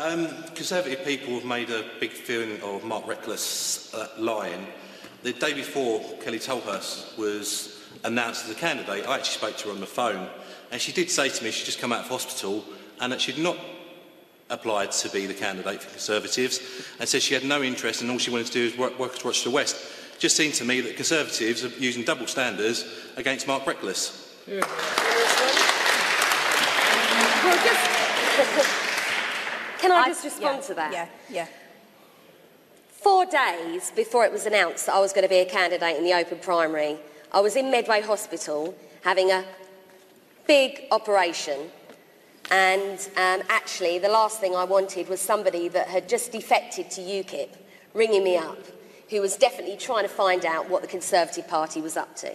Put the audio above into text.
Um, Conservative people have made a big feeling of Mark Reckless uh, lying. The day before Kelly Tolhurst was announced as a candidate, I actually spoke to her on the phone, and she did say to me she'd just come out of hospital and that she'd not applied to be the candidate for Conservatives and said she had no interest and all she wanted to do was work, work across the West. It just seemed to me that Conservatives are using double standards against Mark Reckless. Just, Can I I- just respond yeah, to that? Yeah, yeah. Four days before it was announced that I was going to be a candidate in the open primary, I was in Medway Hospital having a big operation. And um, actually, the last thing I wanted was somebody that had just defected to UKIP ringing me up, who was definitely trying to find out what the Conservative Party was up to.